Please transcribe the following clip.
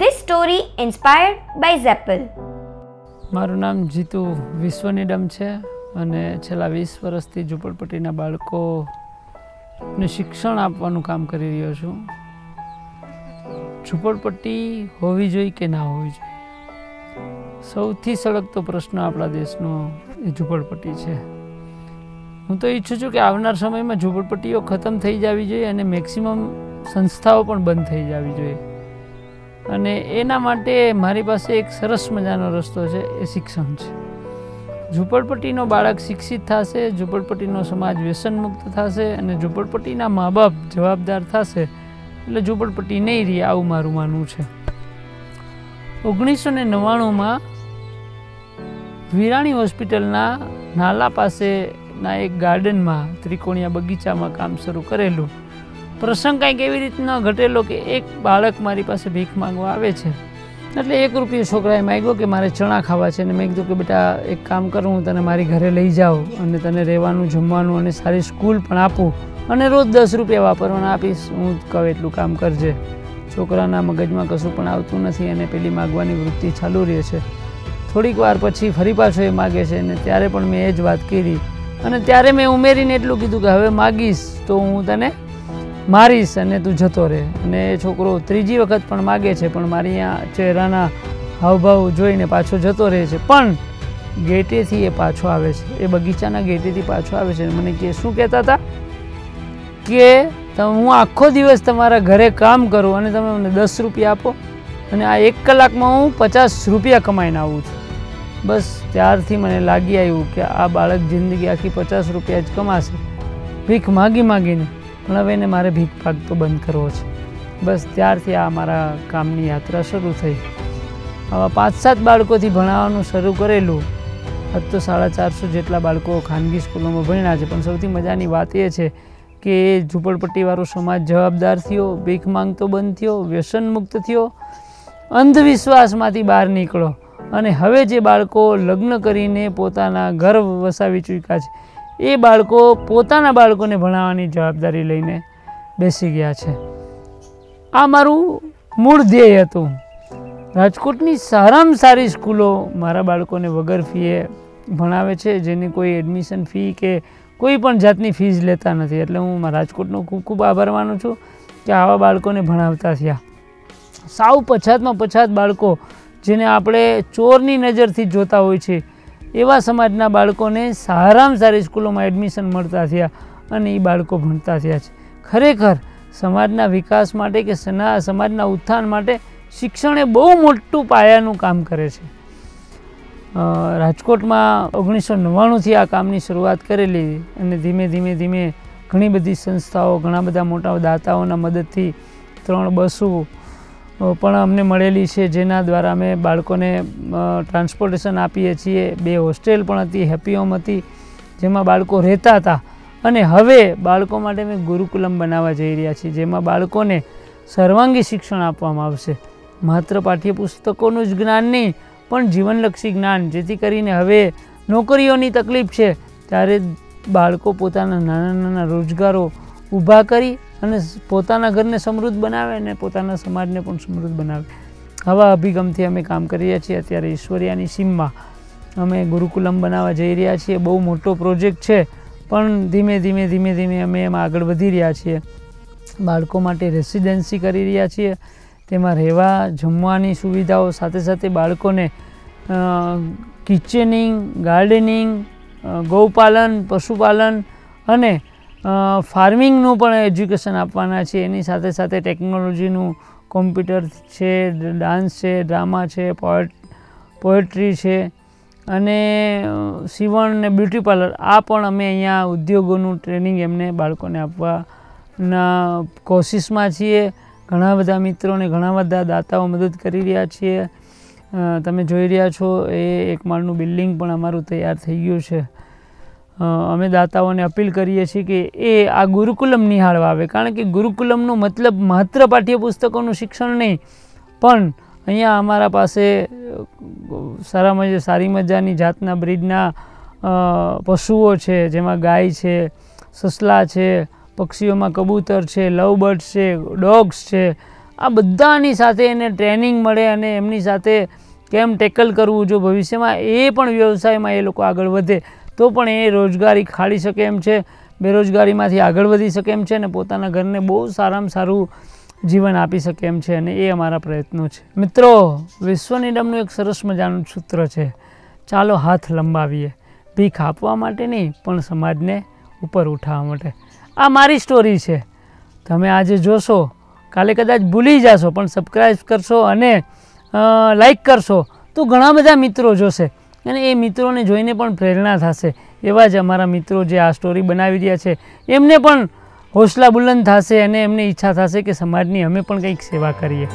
This story inspired by Zeppel. મારું નામ જીતુ વિશ્વનિડમ છે અને છેલ્લા વીસ વર્ષથી ઝૂંપડપટ્ટીના બાળકોને શિક્ષણ આપવાનું કામ કરી રહ્યો છું. ઝૂંપડપટ્ટી હોવી જોઈએ કે ના હોવી જોઈએ? સૌથી સળગતો પ્રશ્ન આપણા દેશનો એ ઝૂંપડપટ્ટી છે. હું તો ઈચ્છું છું કે આવનાર સમયમાં ઝૂંપડપટ્ટીઓ ખતમ થઈ જવી જોઈએ અને મેક્સિમમ સંસ્થાઓ પણ બંધ થઈ જવી જોઈએ. અને એના માટે મારી પાસે એક સરસ મજાનો રસ્તો છે, એ શિક્ષણ છે. ઝૂંપડપટ્ટીનો બાળક શિક્ષિત થશે, ઝૂંપડપટ્ટીનો સમાજ વ્યસનમુક્ત થશે અને ઝૂંપડપટ્ટીના મા બાપ જવાબદાર થશે, એટલે ઝૂંપડપટ્ટી નહીં રહી, આવું મારું માનવું છે. ઓગણીસો ને નવ્વાણુંમાં વિરાણી હોસ્પિટલના નાલા પાસેના એક ગાર્ડનમાં ત્રિકોણિયા બગીચામાં કામ શરૂ કરેલું. પ્રસંગ કંઈક એવી રીતના ઘટેલો કે એક બાળક મારી પાસે ભીખ માંગવા આવે છે? એટલે એક રૂપિયો છોકરાએ માગ્યો કે મારે ચણા ખાવા છે અને મેં કીધું કે બેટા, એક કામ કરું, હું તને મારી ઘરે લઈ જાઉં અને તને રહેવાનું, જમવાનું અને સારી સ્કૂલ પણ આપું અને રોજ દસ રૂપિયા વાપરવાના આપીશ. હું કહું એટલું કામ કરજે. છોકરાના મગજમાં કશું પણ આવતું નથી અને પેલી માગવાની વૃત્તિ ચાલુ રહે છે. થોડીક વાર પછી ફરી પાછો એ માગે છે અને ત્યારે પણ મેં એ જ વાત કરી અને ત્યારે મેં ઉમેરીને એટલું કીધું કે હવે માગીશ તો હું તને મારીશ અને તું જતો રહે. અને એ છોકરો ત્રીજી વખત પણ માગે છે, પણ મારી અહીંયા ચહેરાના હાવભાવ જોઈને પાછો જતો રહે છે. પણ ગેટેથી એ પાછો આવે છે. એ બગીચાના ગેટેથી પાછો આવે છે. મને કે, શું કહેતા હતા કે હું આખો દિવસ તમારા ઘરે કામ કરું અને તમે મને દસ રૂપિયા આપો અને આ એક કલાકમાં હું પચાસ રૂપિયા કમાઈને આવું છું. બસ ત્યારથી મને લાગી આવ્યું કે આ બાળક જિંદગી આખી પચાસ રૂપિયા જ કમાશે. ભીખ માગી માગીને. પણ હવે એને મારે ભીખ ભાગતો બંધ કરવો છે. બસ ત્યારથી આ મારા કામની યાત્રા શરૂ થઈ. આવા પાંચ સાત બાળકોથી ભણાવવાનું શરૂ કરેલું. આજ તો સાડા ચારસો જેટલા બાળકો ખાનગી સ્કૂલોમાં ભણ્યા છે, પણ સૌથી મજાની વાત એ છે કે એ ઝૂંપડપટ્ટીવાળો સમાજ જવાબદાર થયો, ભીખ માંગતો બંધ થયો, વ્યસન મુક્ત થયો, અંધવિશ્વાસમાંથી બહાર નીકળો અને હવે જે બાળકો લગ્ન કરીને પોતાના ઘર વસાવી ચૂક્યા છે એ બાળકો પોતાના બાળકોને ભણાવવાની જવાબદારી લઈને બેસી ગયા છે. આ મારું મૂળ ધ્યેય હતું. રાજકોટની સારામાં સારી સ્કૂલો મારા બાળકોને વગર ફીએ ભણાવે છે, જેની કોઈ એડમિશન ફી કે કોઈ પણ જાતની ફીઝ લેતા નથી. એટલે હું રાજકોટનો ખૂબ ખૂબ આભાર માનું છું કે આવા બાળકોને ભણાવતા થયા. સાવ પછાતમાં પછાત બાળકો જેને આપણે ચોરની નજરથી જોતા હોય છે એવા સમાજના બાળકોને સારામાં સારી સ્કૂલોમાં એડમિશન મળતા થયા અને એ બાળકો ભણતા થયા છે. ખરેખર સમાજના વિકાસ માટે કે સમાજના ઉત્થાન માટે શિક્ષણ એ બહુ મોટું પાયાનું કામ કરે છે. રાજકોટમાં ઓગણીસો નવ્વાણુંથી આ કામની શરૂઆત કરેલી અને ધીમે ધીમે ધીમે ઘણી બધી સંસ્થાઓ, ઘણા બધા મોટા દાતાઓના મદદથી ત્રણ બસો પણ અમને મળેલી છે, જેના દ્વારા અમે બાળકોને ટ્રાન્સપોર્ટેશન આપીએ છીએ. બે હોસ્ટેલ પણ હતી, હેપી હોમ હતી, જેમાં બાળકો રહેતા હતા. અને હવે બાળકો માટે અમે ગુરુકુલમ બનાવવા જઈ રહ્યા છીએ, જેમાં બાળકોને સર્વાંગી શિક્ષણ આપવામાં આવશે. માત્ર પાઠ્યપુસ્તકોનું જ જ્ઞાન નહીં, પણ જીવનલક્ષી જ્ઞાન, જેથી કરીને હવે નોકરીઓની તકલીફ છે, ત્યારે બાળકો પોતાના નાના નાના રોજગારો ઊભા કરી અને પોતાના ઘરને સમૃદ્ધ બનાવે અને પોતાના સમાજને પણ સમૃદ્ધ બનાવે. આવા અભિગમથી અમે કામ કરી રહ્યા છીએ. અત્યારે ઈશ્વરિયાની સીમમાં અમે ગુરુકુલમ બનાવવા જઈ રહ્યા છીએ. બહુ મોટો પ્રોજેક્ટ છે, પણ ધીમે ધીમે ધીમે ધીમે અમે એમાં આગળ વધી રહ્યા છીએ. બાળકો માટે રેસિડેન્સી કરી રહ્યા છીએ. તેમાં રહેવા, જમવાની સુવિધાઓ, સાથે સાથે બાળકોને કિચનિંગ, ગાર્ડનિંગ ગૌપાલન, પશુપાલન અને ફાર્મિંગનું પણ એજ્યુકેશન આપવાના છે. એની સાથે સાથે ટેકનોલોજીનું કોમ્પ્યુટર છે ડાન્સ છે ડ્રામા છે પોએટ પોએટ્રી છે. અને સીવણ ને બ્યુટી પાર્લર આ પણ અમે અહીંયા ઉદ્યોગોનું ટ્રેનિંગ એમને બાળકોને આપવાના કોશિશમાં છીએ. ઘણા બધા મિત્રોને ઘણા બધા દાતાઓ મદદ કરી રહ્યા છીએ. તમે જોઈ રહ્યા છો, એ એક માળનું બિલ્ડિંગ પણ અમારું તૈયાર થઈ ગયું છે. અમે દાતાઓને અપીલ કરીએ છીએ કે એ આ ગુરુકુલમ નિહાળવા આવે. કારણ કે ગુરુકુલમનો મતલબ માત્ર પાઠ્યપુસ્તકોનું શિક્ષણ નહીં. પણ અહીંયા અમારા પાસે સારા મજા, સારી મજાની જાતના બ્રિડના પશુઓ છે, જેમાં ગાય છે, સસલા છે, પક્ષીઓમાં કબૂતર છે લવ બર્ડ્સ છે, ડોગ્સ છે. આ બધાની સાથે એને ટ્રેનિંગ મળે અને એમની સાથે કેમ ટેકલ કરવું જો ભવિષ્યમાં એ પણ વ્યવસાયમાં એ લોકો આગળ વધે. તો પણ એ રોજગારી ખાડી શકે એમ છે, બેરોજગારીમાંથી આગળ વધી શકે એમ છે અને પોતાના ઘરને બહુ સારામાં સારું જીવન આપી શકે એમ છે અને એ અમારા પ્રયત્નો છે. મિત્રો વિશ્વનિડમનું એક સરસ મજાનું સૂત્ર છે, ચાલો હાથ લંબાવીએ. ભીખ આપવા માટે નહીં, પણ સમાજને ઉપર ઉઠાવવા માટે. આ મારી સ્ટોરી છે. તમે આજે જોશો, કાલે કદાચ ભૂલી જશો, પણ સબસ્ક્રાઈબ કરશો અને લાઈક કરશો, તો ઘણા બધા મિત્રો જોશે. અને એ મિત્રોને જોઈને પણ પ્રેરણા થશે. એવા જ અમારા મિત્રો જે આ સ્ટોરી બનાવી રહ્યા છે. એમને પણ હોસલા બુલંદ થશે અને એમને ઈચ્છા થશે કે સમાજની અમે પણ કંઈક સેવા કરીએ.